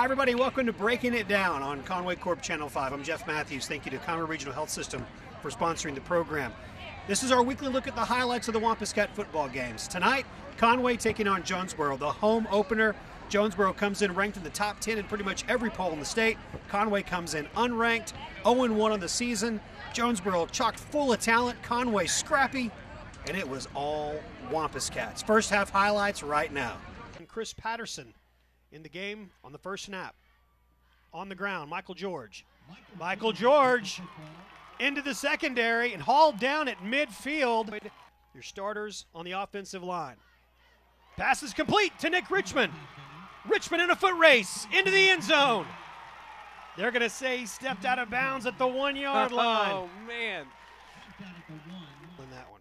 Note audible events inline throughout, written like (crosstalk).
Hi, everybody. Welcome to Breaking It Down on Conway Corp Channel 5. I'm Jeff Matthews. Thank you to Conway Regional Health System for sponsoring the program. This is our weekly look at the highlights of the Wampus Cat football games. Tonight, Conway taking on Jonesboro, the home opener. Jonesboro comes in ranked in the top 10 in pretty much every poll in the state. Conway comes in unranked, 0 1 on the season. Jonesboro chock full of talent. Conway scrappy, and it was all Wampus Cats. First half highlights right now. And Chris Patterson in the game on the first snap. On the ground, Michael George. Michael George into the secondary and hauled down at midfield. Your starters on the offensive line. Pass is complete to Nick Richmond. Richmond in a foot race into the end zone. They're going to say he stepped out of bounds at the one yard (laughs) oh, line. Oh, man. In that one.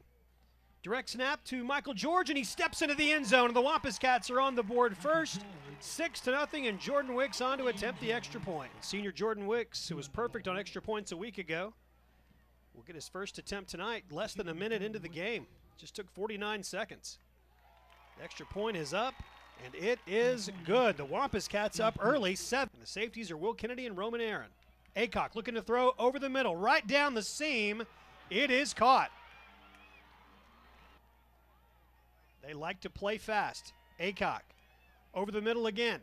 Direct snap to Michael George, and he steps into the end zone. And the Wampus Cats are on the board first, six to nothing, and Jordan Wicks on to attempt the extra point. Senior Jordan Wicks, who was perfect on extra points a week ago, will get his first attempt tonight, less than a minute into the game. Just took 49 seconds. The extra point is up, and it is good. The Wampus Cats up early, seven. And The safeties are Will Kennedy and Roman Aaron. Acock looking to throw over the middle, right down the seam. It is caught. They like to play fast. Acock over the middle again.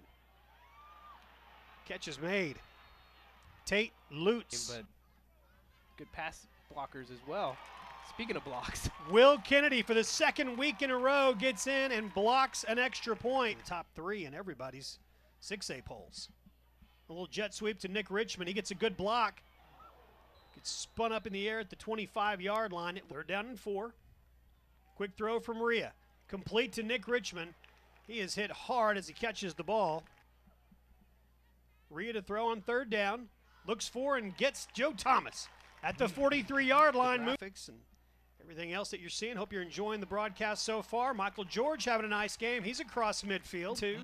Catch is made. Tate loots. But good pass blockers as well. Speaking of blocks, (laughs) Will Kennedy, for the second week in a row, gets in and blocks an extra point. Top three in everybody's 6A polls. A little jet sweep to Nick Richmond. He gets a good block. Gets spun up in the air at the 25 yard line. Third down and four. Quick throw from Rhea. Complete to Nick Richmond. He is hit hard as he catches the ball. Rhea to throw on third down. Looks for and gets Joe Thomas at the 43 yard line. Graphics and everything else that you're seeing. Hope you're enjoying the broadcast so far. Michael George having a nice game. He's across midfield. Two.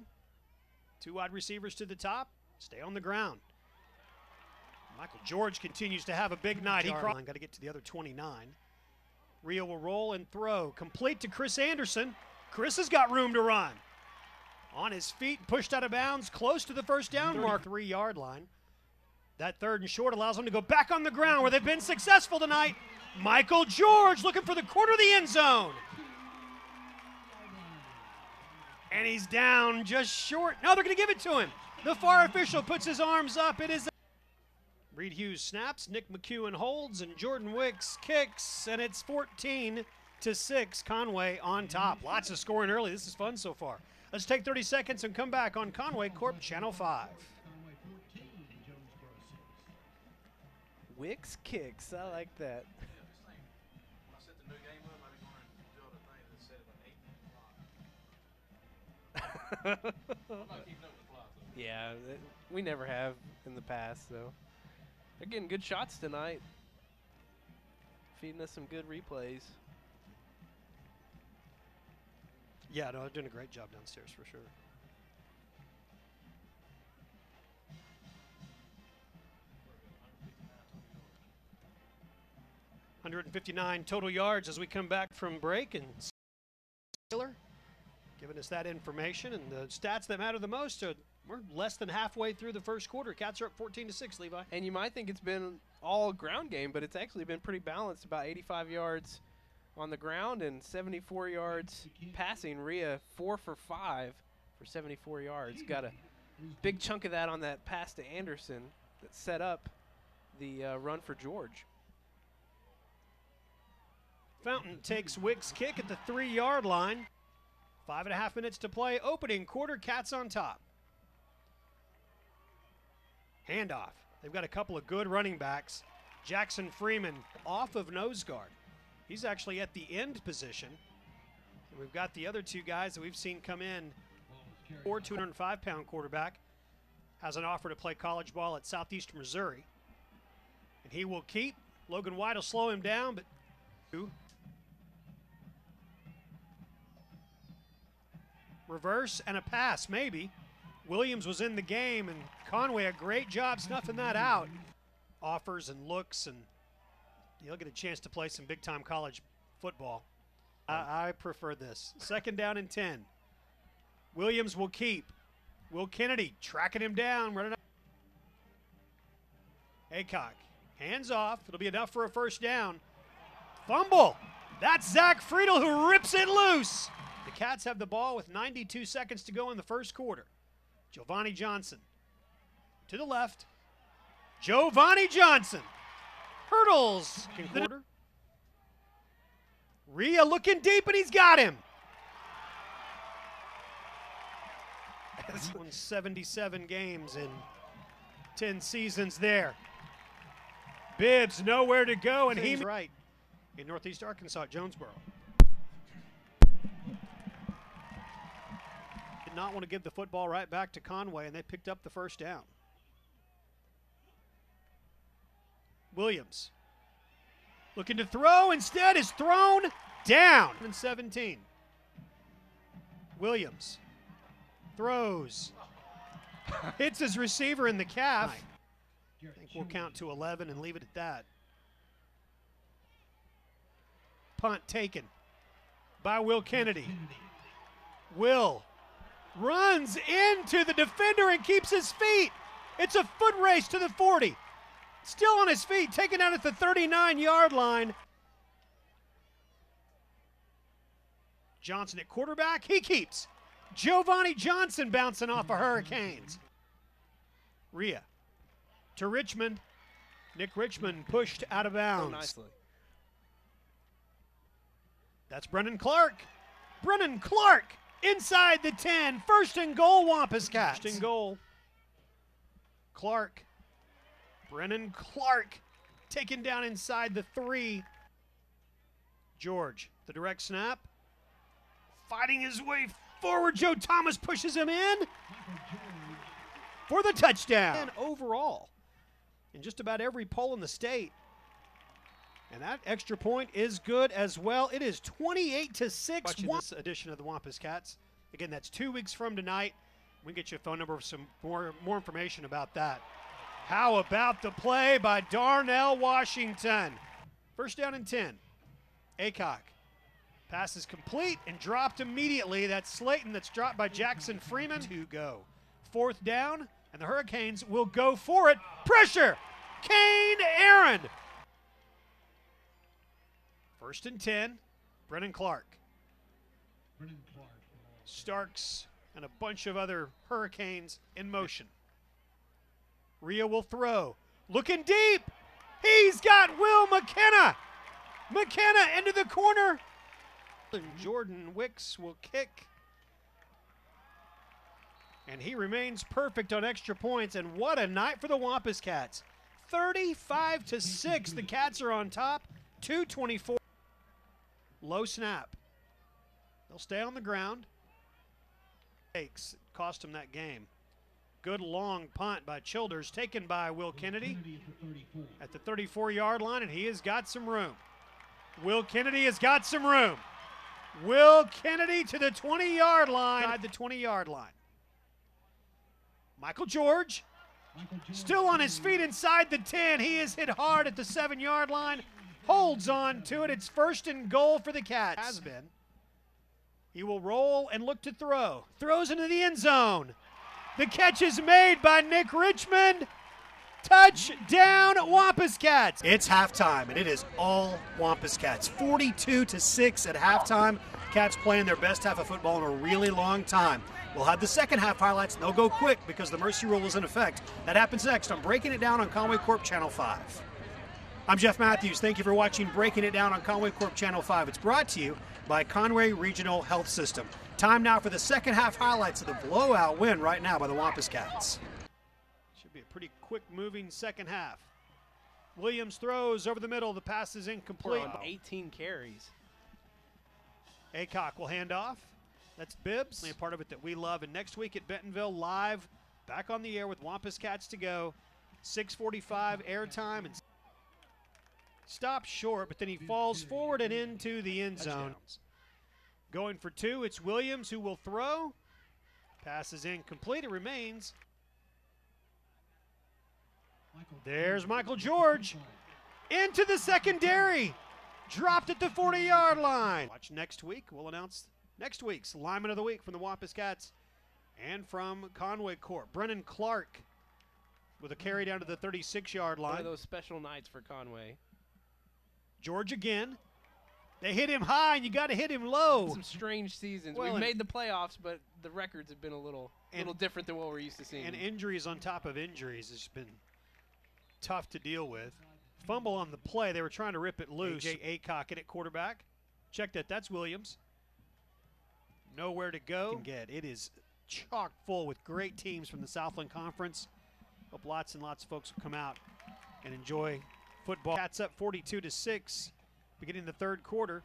Two wide receivers to the top. Stay on the ground. Michael George continues to have a big night. He got to get to the other 29. Rhea will roll and throw. Complete to Chris Anderson. Chris has got room to run. On his feet, pushed out of bounds, close to the first down mark, three yard line. That third and short allows them to go back on the ground where they've been successful tonight. Michael George looking for the corner of the end zone. And he's down just short. No, they're going to give it to him. The far official puts his arms up. It is. Reed Hughes snaps, Nick McEwen holds, and Jordan Wicks kicks, and it's 14 to 6. Conway on top. Lots of scoring early. This is fun so far. Let's take 30 seconds and come back on Conway Corp Channel 5. Wicks kicks. I like that. (laughs) yeah, we never have in the past, so they're getting good shots tonight. Feeding us some good replays. Yeah, no, they're doing a great job downstairs for sure. Hundred and fifty-nine total yards as we come back from break, and Taylor giving us that information and the stats that matter the most. Are, we're less than halfway through the first quarter. Cats are up fourteen to six. Levi. And you might think it's been all ground game, but it's actually been pretty balanced. About 85 yards on the ground and 74 yards passing. Rhea four for five for 74 yards. Got a big chunk of that on that pass to Anderson that set up the uh, run for George. Fountain takes Wicks' kick at the three yard line. Five and a half minutes to play. Opening quarter, Cats on top. Handoff. They've got a couple of good running backs. Jackson Freeman off of nose guard. He's actually at the end position. And we've got the other two guys that we've seen come in. Or 205 pound quarterback has an offer to play college ball at Southeastern Missouri. And he will keep. Logan White will slow him down, but reverse and a pass, maybe. Williams was in the game, and Conway a great job snuffing that out. Offers and looks, and he'll get a chance to play some big time college football. I, I prefer this. Second down and 10. Williams will keep. Will Kennedy tracking him down, running up. Hands off. It'll be enough for a first down. Fumble. That's Zach Friedel who rips it loose. The Cats have the ball with 92 seconds to go in the first quarter. Giovanni Johnson to the left. Giovanni Johnson hurdles. Quarter. Rhea looking deep and he's got him. 77 games in 10 seasons there. Bibbs nowhere to go, and he's right in Northeast Arkansas Jonesboro. Did not want to give the football right back to Conway, and they picked up the first down. Williams looking to throw, instead is thrown down. in 17. Williams throws, hits his receiver in the calf. I think we'll count to 11 and leave it at that. Punt taken by Will Kennedy. Will runs into the defender and keeps his feet. It's a foot race to the 40. Still on his feet, taken out at the 39 yard line. Johnson at quarterback. He keeps. Giovanni Johnson bouncing off of Hurricanes. Rhea to Richmond. Nick Richmond pushed out of bounds. Nicely. That's Brennan Clark. Brennan Clark inside the 10. First and goal, Wampus Cats. First and goal. Clark. Brennan Clark taken down inside the three. George, the direct snap. Fighting his way forward. Joe Thomas pushes him in for the touchdown. And overall, in just about every poll in the state. And that extra point is good as well. It is 28 to 6. Watching this edition of the Wampus Cats. Again, that's two weeks from tonight. We can get you a phone number for some more, more information about that. How about the play by Darnell Washington? First down and 10. Acock. Pass is complete and dropped immediately. That's Slayton that's dropped by Jackson Freeman. To go. Fourth down, and the Hurricanes will go for it. Pressure! Kane Aaron. First and 10, Brennan Clark. Brennan Clark. Starks and a bunch of other Hurricanes in motion. Rhea will throw. Looking deep. He's got Will McKenna. McKenna into the corner. Jordan Wicks will kick. And he remains perfect on extra points. And what a night for the Wampus Cats. 35 to 6. The Cats are on top. 224. Low snap. They'll stay on the ground. Takes cost him that game. Good long punt by Childers, taken by Will Kennedy at the 34 yard line, and he has got some room. Will Kennedy has got some room. Will Kennedy to the 20 yard line. The 20 yard line. Michael George still on his feet inside the 10. He is hit hard at the seven yard line. Holds on to it. It's first and goal for the Cats. Has been. He will roll and look to throw. Throws into the end zone. The catch is made by Nick Richmond. Touchdown, Wampus Cats. It's halftime, and it is all Wampus Cats. 42 to 6 at halftime. Cats playing their best half of football in a really long time. We'll have the second half highlights, and they'll go quick because the mercy rule is in effect. That happens next. I'm breaking it down on Conway Corp Channel 5. I'm Jeff Matthews. Thank you for watching Breaking It Down on Conway Corp Channel 5. It's brought to you by Conway Regional Health System. Time now for the second half highlights of the blowout win right now by the Wampus Cats. Should be a pretty quick moving second half. Williams throws over the middle. The pass is incomplete. 18 carries. Acock will hand off. That's Bibbs, a part of it that we love. And next week at Bentonville, live, back on the air with Wampus Cats to go. 645 airtime and stops short, but then he falls forward and into the end zone. Going for two, it's Williams who will throw. Passes incomplete. It remains. There's Michael George into the secondary. Dropped at the 40 yard line. Watch next week. We'll announce next week's lineman of the week from the Wampus Cats And from Conway Corp, Brennan Clark with a carry down to the 36 yard One line. of those special nights for Conway. George again. They hit him high, and you got to hit him low. Some strange seasons. Well, We've made the playoffs, but the records have been a little, And- little different than what we're used to seeing. And injuries on top of injuries has been tough to deal with. Fumble on the play. They were trying to rip it loose. AJ Acock at quarterback. Check that. That's Williams. Nowhere to go. Can get. It is chock full with great teams from the Southland Conference. Hope lots and lots of folks will come out and enjoy football. Cats up 42 to 6, beginning the third quarter.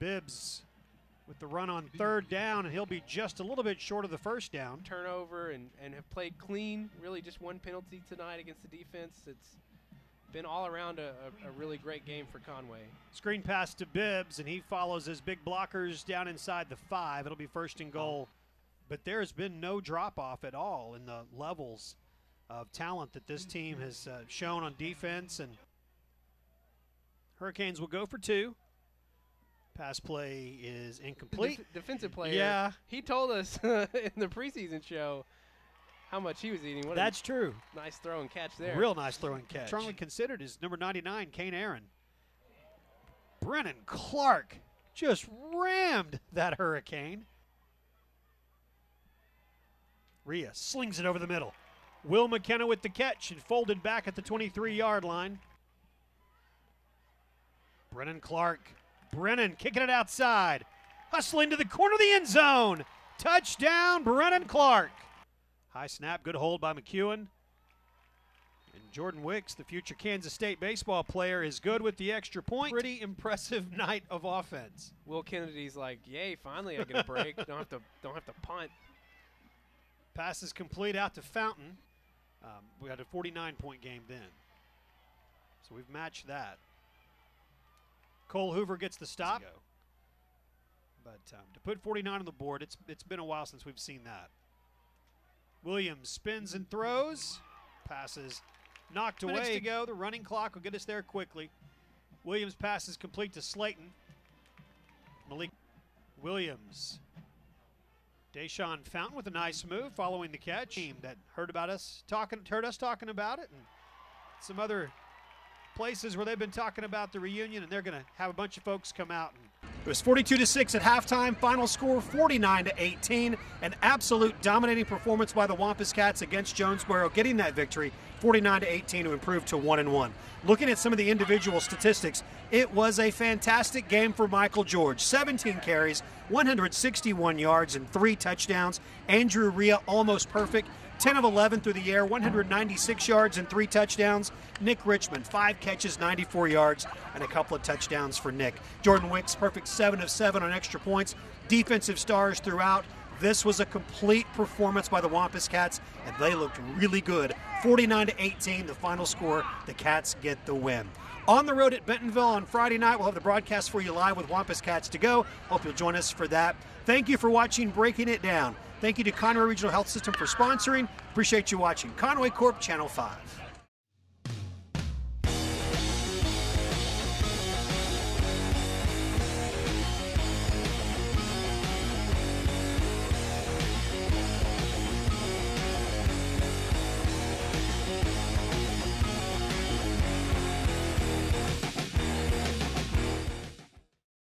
Bibbs with the run on third down, and he'll be just a little bit short of the first down. turnover and, and have played clean. Really, just one penalty tonight against the defense. It's been all around a, a, really great game for Conway. Screen pass to Bibbs, and he follows his big blockers down inside the five. It'll be first and goal. But there's been no drop off at all in the levels of talent that this team has uh, shown on defense. And Hurricanes will go for two. Pass play is incomplete. def- defensive player. Yeah. He told us (laughs) in the preseason show how much he was eating. What That's true. nice throw and catch there. Real nice throw and catch. Strongly considered is number 99, Kane Aaron. Brennan Clark just rammed that Hurricane. Rhea slings it over the middle. Will McKenna with the catch and folded back at the 23 yard line. Brennan Clark. Brennan kicking it outside. Hustling to the corner of the end zone. Touchdown, Brennan Clark. High snap, good hold by McEwen. And Jordan Wicks, the future Kansas State baseball player, is good with the extra point. Pretty impressive (laughs) night of offense. Will Kennedy's like, "Yay! Finally, I get a break. (laughs) don't have to don't have to punt." Passes complete out to Fountain. Um, we had a 49 point game then. So we've matched that. Cole Hoover gets the stop. But um, to put 49 on the board, it's it's been a while since we've seen that. Williams spins and throws. Passes knocked Minutes away. to to go. The running clock will get us there quickly. Williams passes complete to Slayton. Malik Williams. Deshaun Fountain with a nice move following the catch. Team that heard about us talking, heard us talking about it, and some other places where they've been talking about the reunion, and they're going to have a bunch of folks come out. It was 42 to six at halftime. Final score 49 to 18. An absolute dominating performance by the Wampus Cats against Jonesboro, getting that victory 49 to 18 to improve to one and one. Looking at some of the individual statistics, it was a fantastic game for Michael George. 17 carries, 161 yards, and three touchdowns. Andrew Rhea almost perfect. 10 of 11 through the air, 196 yards and three touchdowns. Nick Richmond, five catches, 94 yards, and a couple of touchdowns for Nick. Jordan Wicks, perfect 7 of 7 on extra points. Defensive stars throughout. This was a complete performance by the Wampus Cats, and they looked really good. 49 to 18, the final score. The Cats get the win. On the road at Bentonville on Friday night, we'll have the broadcast for you live with Wampus Cats to go. Hope you'll join us for that. Thank you for watching Breaking It Down. Thank you to Conway Regional Health System for sponsoring. Appreciate you watching. Conway Corp, Channel 5.